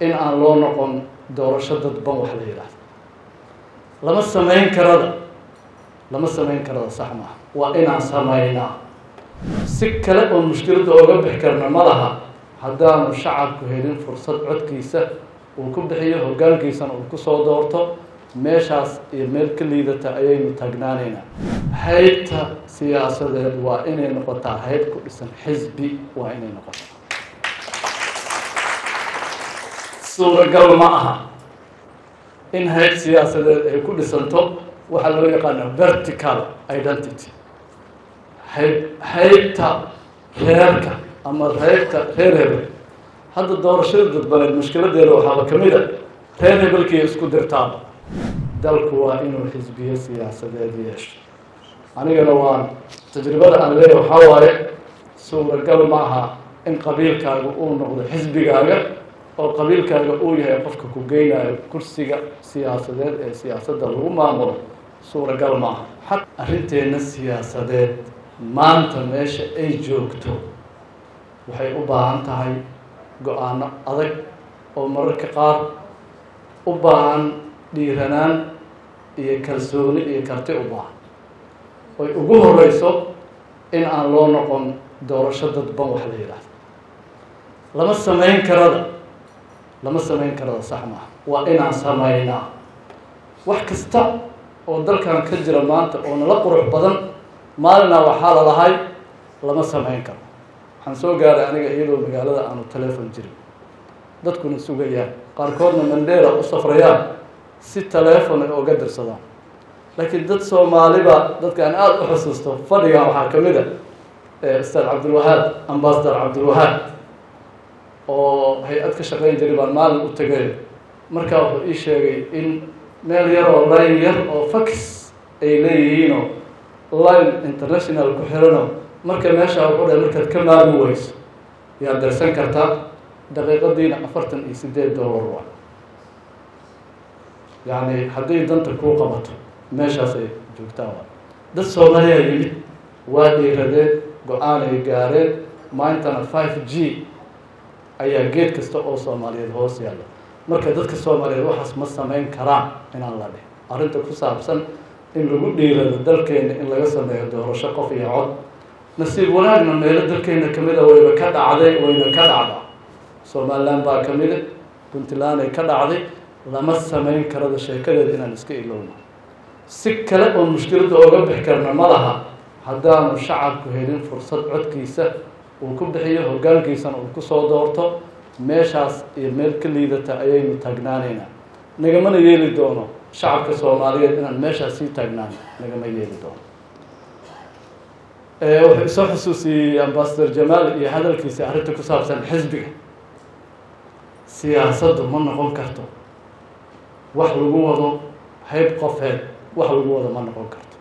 in aan loo noqon doorasho dadban wax la yidhaahdo lama samayn karada lama samayn karada sax maaha waa inaan samaynaa. Si kale oo mushkiladda ooga bixi karna ma laha. Haddaanu shacabku helin fursad codkiisa uu ku bixiyo hoggaankiisana uu ku soo doorto meeshaas iyo meel ka liidata ayaynu taagnaanaynaa haybta siyaasadeed waa inay noqotaa hayb ku dhisan xisbi waa inay noqotaa suuragal ma aha. In hayb siyaasadeed ay ku dhisanto waxaa loo yaqaana vertical identity. Hayb haybta reerka ama reerka reer hebel. Hadda doorashada dadbaneed mushkiladeeda waxaaba ka mid a reer hebelkiiya isku dirtaaba dalku waa inuu xisbiyo siyaasadeed yeesho. Anigana waan tajribada aan leeyahay waxaa waaye suuragal ma aha in qabiilkaaga uu noqdo xisbigaaga oo qabiilkaaga uu yahay qofka ku geynayo kursiga siyaasadeed ee siyaasadda lagu maamulo suuragal ma aha. Xaq arrinteenna siyaasadeed maanta meesha ay joogto waxay u baahan tahay go'aano adag oo mararka qaar u baahan dhiiranaan iyo kalsooni iyo karti u baahan. Oy ugu horeyso in aan loo noqon doorasho dadban wax la yidhaahdo lama samayn karada lama samayn karada sax maaha waa inaan samaynaa. Wax kasta oo dalkan ka jira maanta oo nala qurux badan maalinaa waxaa lalahay lama samayn karo. Waxaan soo gaaray aniga iyadoo magaalada aanu telefon jirin. Dadkuna sugayaan. Qaarkoodna mandela u safrayaan si telefon ay oga dirsadaan. Laakiin dad soomaaliba dadka aan aada u xusuusto fadhigan waxaa ka mid a ustaad cabdilwahaab ambasador cabdilwahaab oo hay'ad ka shaqeyn jiray baan maalin u tegay markaa wuxuu ii sheegay in meel yar oo line yar oo fax ay leeyihiinoo line international ku xirano. Marka meeshaa wuxuu dhahay markaad ka maarmi weyso yaad darsan kartaa daqiiqadiina afartan iyo sideed dollar waa. Yacni hadday danta kuu qabato meeshaas ay joogtaa waa. Dad soomaaliya yimid waa dhiiradeen go'aan ay gaareen maantana five g ayaa geed kasta oo soomaaliyeed hoos yaalla. Marka dadka soomaaliyeed waxaas ma samayn karaan inaan la dhih arrinta ku saabsan in lagu dhiirado dalkeena in laga sameeyo doorasho qof iyo cod. Nasiib wanaagna meelo dalkeena ka mid a wayba ka dhacday wayna ka dhacdaa somaliland baa kamida puntland ay ka dhacday. Lama samayn karada sheekadeeda inaan iska ilowno si kale oo mushkiladda ooga bixi karna ma laha. Haddaanu shacabku helin fursad codkiisa uu ku bixiyo hoggaankiisana uu ku soo doorto meeshaas iyo meel ka liidata ayaynu taagnaanaynaa nagamana yeeli doono shacabka soomaaliyeed inaan meeshaas sii taagnaano. Nagama yeeli doono. Wuxuu isoo xusuusiyey ambasador jamaal iyo hadalkiisa arrinta ku saabsan xisbiga. Siyaasaddu ma noqon karto. Wax lagu wado hayb qofeed wax lagu wado ma noqon karto.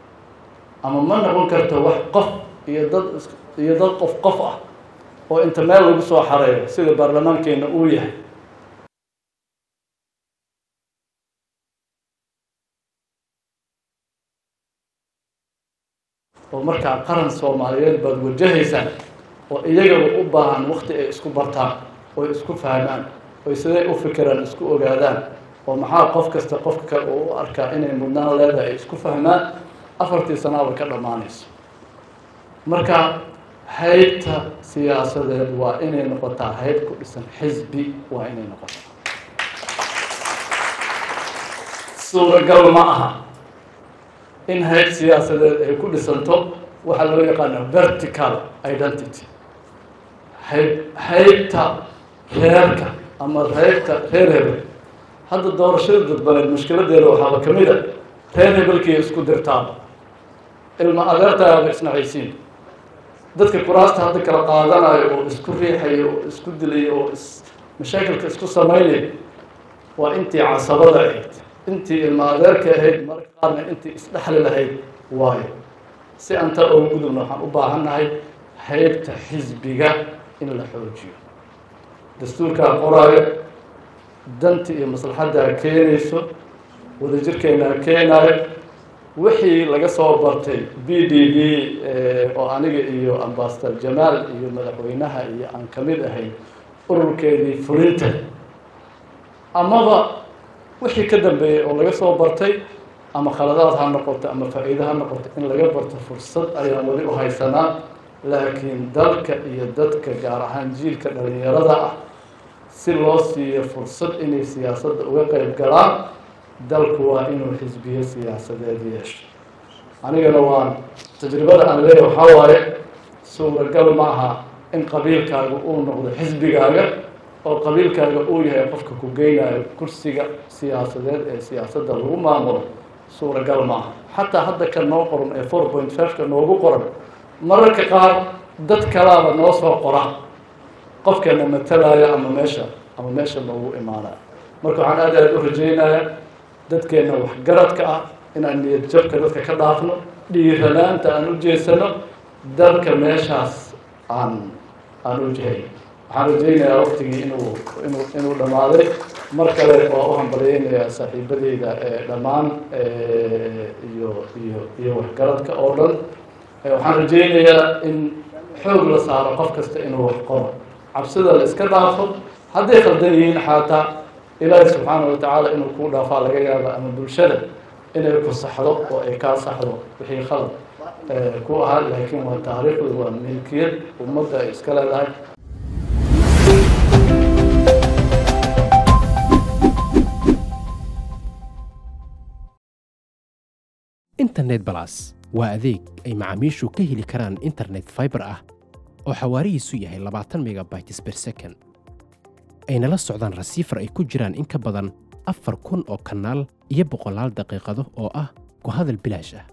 Ama ma noqon karto wax qof iyo dad iyo dad qof qof ah oo inta meel lagu soo xareeyo sida baarlamaankeena uu yahay. oo markaa qaran soomaaliyeed baad wajahaysaan oo iyagaba u baahan wakti ay isku bartaan oy isku fahmaan oy siday u fikiraan isku ogaadaan. oo maxaa qof kasta qofka kale uu u arkaa inay mudnaan leedahay ay isku fahmaan afartii sanaaba ka dhammaanayso marka haybta siyaasadeed waa inay noqotaa hayb ku dhisan xisbi waa inay noqotaa. Suuragal ma aha in hayb siyaasadeed ay ku dhisanto waxaa loo yaqaana vertical identity. Hayb haybta reerka ama reerka reer hebel hadda doorashada dadbaneed mushkiladeeda waxaaba ka mid a reer hebelkiiya isku dirtaaba. Ilma adeertaaba isnacaysiin dadka kuraasta hadda kala qaadanayo oo isku riixayo oo isku dilayo oo is mashaakilka isku samaynayo waa intii casabada ahayd. Intii ilma adeerka ahayd marka qaarna intii isdhexli lahayd waayo. Si anta oga gudubna waxaan u baahannahay haybta xisbiga in la xoojiyo. Dastuurkaa qoraayo danta iyo maslaxaddaa keenayso wadajirkeennaa keenaayo wixii laga soo bartay b d b oo aniga iyo ambasador jamaal iyo madaxweynaha iyo aan ka mid ahay ururkeedii fulinta. Amaba wixii ka dambeeyey oo laga soo bartay ama khaladaad ha noqoto ama faa-iide ha noqoto in laga barto fursad ayaan weli u haysanaa laakiin dalka iyo dadka gaar ahaan jiilka dhalinyarada ah si loo siiyo fursad inay siyaasadda uga qeyb galaan dalku waa inuu xisbiyo siyaasadeed yeesho. Anigana waan tajribada aan leeyahay waxaa waaye suuragal ma aha in qabiilkaaga uu noqdo xisbigaaga oo qabiilkaaga uu yahay qofka ku geynayo kursiga siyaasadeed ee siyaasadda lagu maamulo suuragal ma aha. Xataa hadda kan noo qoran ee four point five-ka noogu qoran mararka qaar dad kalaaba noo soo qora. Qofkeena matalaayo ama meesha ama meesha noogu imaanayo marka waxaan aad aad u rajeynayaa dadkeena waxgaradka ah inaan niyad jabka dadka ka dhaafno dhiiranaanta aan u jeesano dalka meeshaas aan aan u jihay waxaan rajeynayaa waqtigii inuu inuu inuu dhammaaday. Mar kale waa u hambalyeynayaa saaxiibadeyda ee dhammaan iyo iyo iyo waxgaradka oo dhan. Waxaan rajeynayaa in xoog la saaro qof kasta inuu wax qoro. Cabsida la iska dhaafo hadday khaldan yihiin xataa ilaahi subxaana watacaala inuu kuu dhaafaa laga yaaba ama bulshada inay ku saxdo oo ay kaa saxdo wixii khalad ku ahaa laakiin waa taariikhdu waa milkiyad ummadda ay iska leedahay. Internet balas waa adeeg ay macaamiishu ka heli karaan internet fiber ah oo xawaarihiisu yahay labaatan megabytes per second ayna la socdaan rasiifar ay ku jiraan in ka badan afar kun oo kanaal iyo boqolaal daqiiqado oo ah ku hadal bilaash ah